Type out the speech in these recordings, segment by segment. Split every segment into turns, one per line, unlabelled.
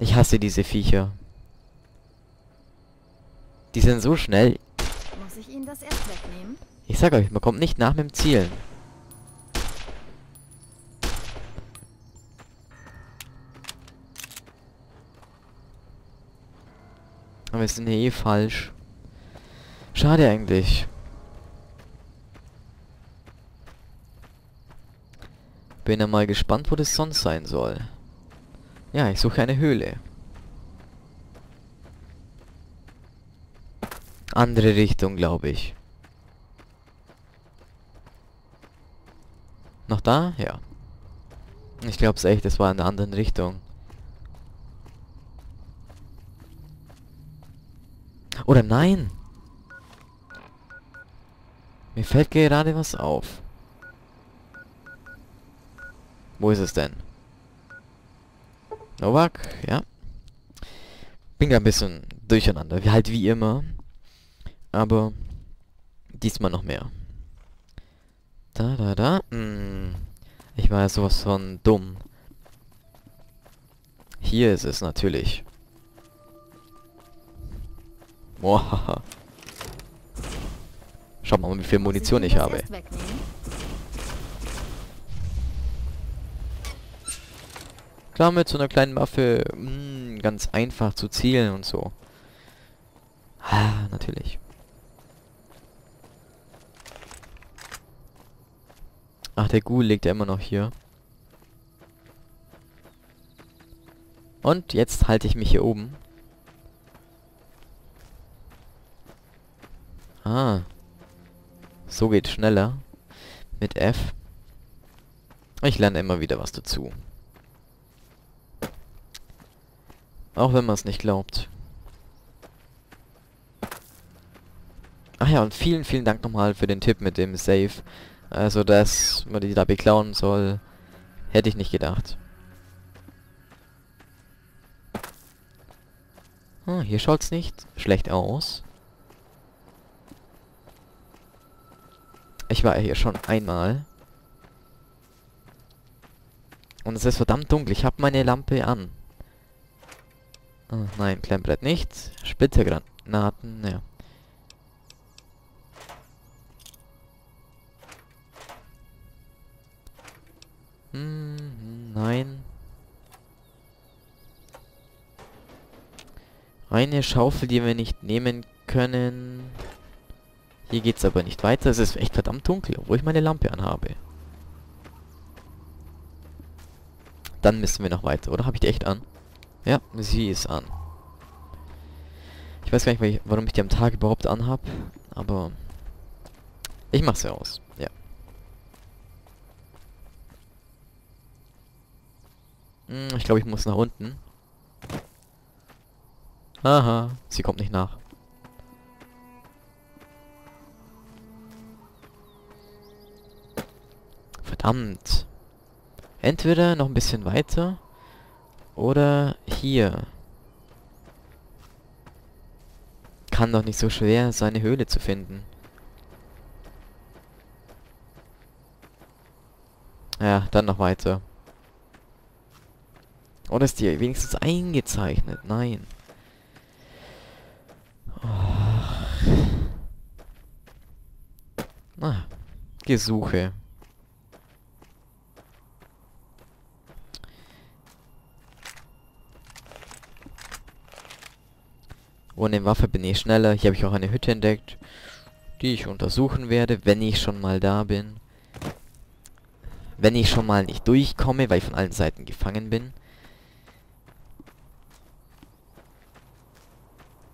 Ich hasse diese Viecher. Die sind so schnell.
Muss ich Ihnen das erst wegnehmen?
Ich sag euch, man kommt nicht nach mit dem Zielen. Aber wir sind hier eh falsch. Schade eigentlich. Bin ja mal gespannt, wo das sonst sein soll. Ja, ich suche eine Höhle. Andere Richtung, glaube ich. Noch da? Ja. Ich glaube es echt, es war in einer anderen Richtung. Oder nein! Mir fällt gerade was auf. Wo ist es denn? Novak, ja. Bin gerade ein bisschen durcheinander, wie halt wie immer. Aber diesmal noch mehr. Da, da, da. Hm. Ich war ja sowas von dumm. Hier ist es natürlich. Boah. Schaut mal, wie viel Munition ich habe. Klar, mit so einer kleinen Waffe mh, hm, ganz einfach zu zielen und so. Ah, natürlich. Ach, der Ghoul liegt ja immer noch hier. Und jetzt halte ich mich hier oben. Ah. So geht schneller. Mit F. Ich lerne immer wieder was dazu. Auch wenn man es nicht glaubt. Ach ja, und vielen, vielen Dank nochmal für den Tipp mit dem Save. Also, dass man die da beklauen soll, hätte ich nicht gedacht. Hm, hier schaut's nicht schlecht aus. Ich war ja hier schon einmal. Und es ist verdammt dunkel. Ich habe meine Lampe an. Oh, nein, Klemmbrett nicht. Splittergranaten, ja. Hm, nein. Eine Schaufel, die wir nicht nehmen können. Hier geht's aber nicht weiter. Es ist echt verdammt dunkel, obwohl ich meine Lampe anhabe. Dann müssen wir noch weiter, oder? Habe ich die echt an? Ja, sie ist an. Ich weiß gar nicht, warum ich die am Tag überhaupt anhab, aber ich mach's ja aus. Ja. Hm, ich glaube, ich muss nach unten. Aha, sie kommt nicht nach. Verdammt. Entweder noch ein bisschen weiter oder hier. Kann doch nicht so schwer seine Höhle zu finden. Ja, dann noch weiter. Oder ist die wenigstens eingezeichnet? Nein. Oh. Ah, Gesuche. Ohne Waffe bin ich schneller. Hier habe ich auch eine Hütte entdeckt, die ich untersuchen werde, wenn ich schon mal da bin. Wenn ich schon mal nicht durchkomme, weil ich von allen Seiten gefangen bin.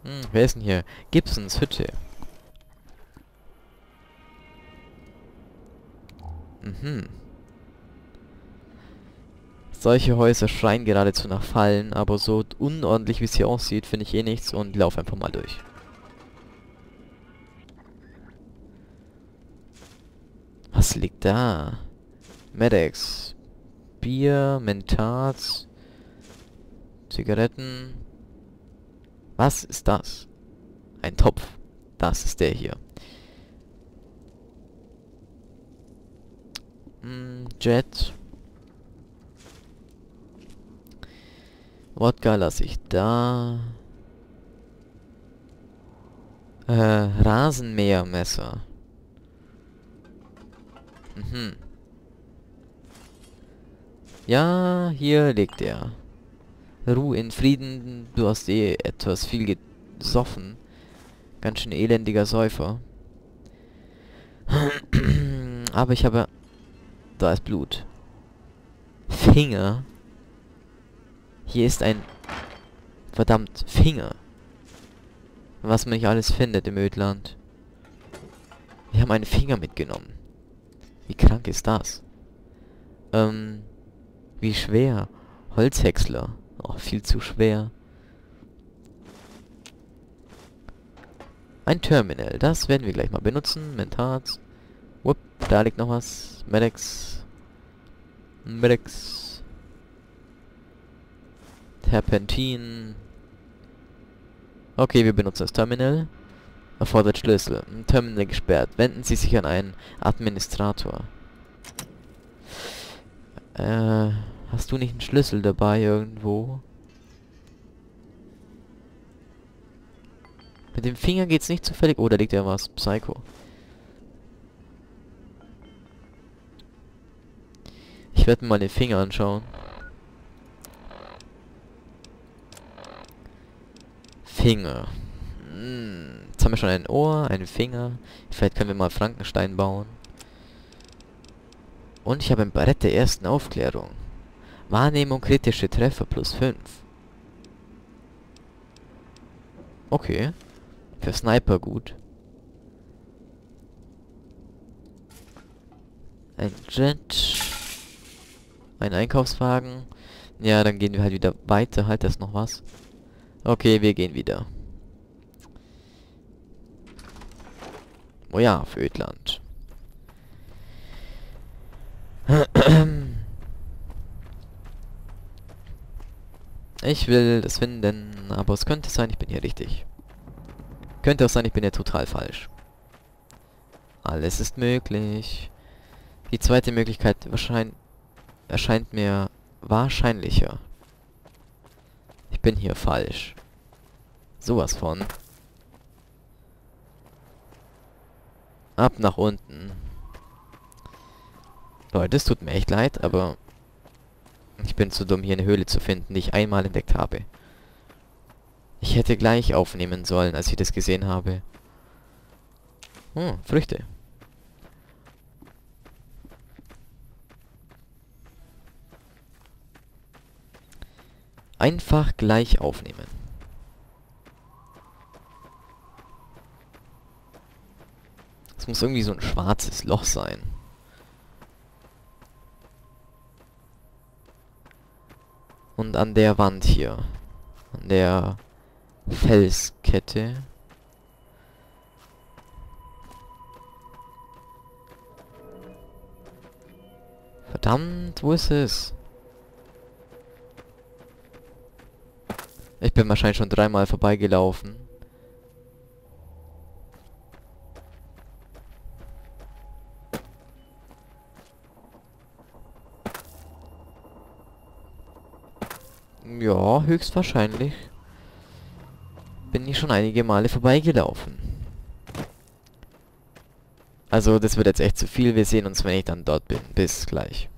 Hm, wer ist denn hier? Gibsons Hütte. Mhm. Solche Häuser schreien geradezu nach Fallen, aber so unordentlich wie es hier aussieht, finde ich eh nichts und laufe einfach mal durch. Was liegt da? Medex. Bier, Mentats, Zigaretten, was ist das? Ein Topf. Das ist der hier. Hm, Jet. Wodka lasse ich da. Äh, Rasenmähermesser. Mhm. Ja, hier liegt er. Ruhe in Frieden, du hast eh etwas viel gesoffen. Ganz schön elendiger Säufer. Aber ich habe... Da ist Blut. Finger. Hier ist ein... Verdammt, Finger. Was man nicht alles findet im Ödland. Wir haben einen Finger mitgenommen. Wie krank ist das? Ähm... Wie schwer. Holzhäcksler. Oh, viel zu schwer. Ein Terminal. Das werden wir gleich mal benutzen. Mentats. Wupp, da liegt noch was. Medics. Medics. Terpentin. Okay, wir benutzen das Terminal. Erfordert Schlüssel. Terminal gesperrt. Wenden Sie sich an einen Administrator. Äh, hast du nicht einen Schlüssel dabei irgendwo? Mit dem Finger geht's nicht zufällig. Oh, da liegt ja was. Psycho. Ich werde mir mal den Finger anschauen. Finger. Hm. Jetzt haben wir schon ein Ohr, einen Finger. Vielleicht können wir mal Frankenstein bauen. Und ich habe ein Brett der ersten Aufklärung. Wahrnehmung kritische Treffer plus 5. Okay. Für Sniper gut. Ein Jet. Ein Einkaufswagen. Ja, dann gehen wir halt wieder weiter. Halt, das noch was. Okay, wir gehen wieder. Oh ja, für Ödland. Ich will das finden, aber es könnte sein, ich bin hier richtig. Könnte auch sein, ich bin hier total falsch. Alles ist möglich. Die zweite Möglichkeit erscheint mir wahrscheinlicher. Bin hier falsch. Sowas von. Ab nach unten. Leute, es tut mir echt leid, aber ich bin zu dumm, hier eine Höhle zu finden, die ich einmal entdeckt habe. Ich hätte gleich aufnehmen sollen, als ich das gesehen habe. Hm, Früchte. Einfach gleich aufnehmen. Es muss irgendwie so ein schwarzes Loch sein. Und an der Wand hier. An der Felskette. Verdammt, wo ist es? Ich bin wahrscheinlich schon dreimal vorbeigelaufen. Ja, höchstwahrscheinlich. Bin ich schon einige Male vorbeigelaufen. Also, das wird jetzt echt zu viel. Wir sehen uns, wenn ich dann dort bin. Bis gleich.